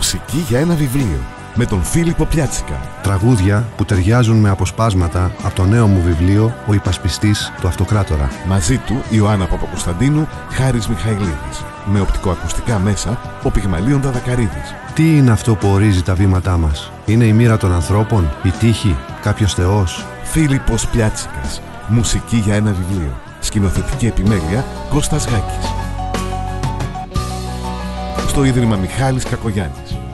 Μουσική για ένα βιβλίο με τον Φίλιππο Πιάτσικα. Τραγούδια που ταιριάζουν με αποσπάσματα από το νέο μου βιβλίο «Ο υπασπιστής του Αυτοκράτορα». Μαζί του Ιωάννα Παπακοσταντίνου, Χάρης Μιχαηλίδης. Με οπτικοακουστικά μέσα, ο Πυγμαλίων Δαδακαρίδης. Τι είναι αυτό που ορίζει τα βήματά μας; Είναι η μοίρα των ανθρώπων, η τύχη, κάποιος θεός; Φίλιππος Πιάτσικας. Μουσική για ένα βιβλίο. Σκηνοθετική επιμέλεια Κώστας Γάκης στο Ίδρυμα Μιχάλης Κακογιάννης.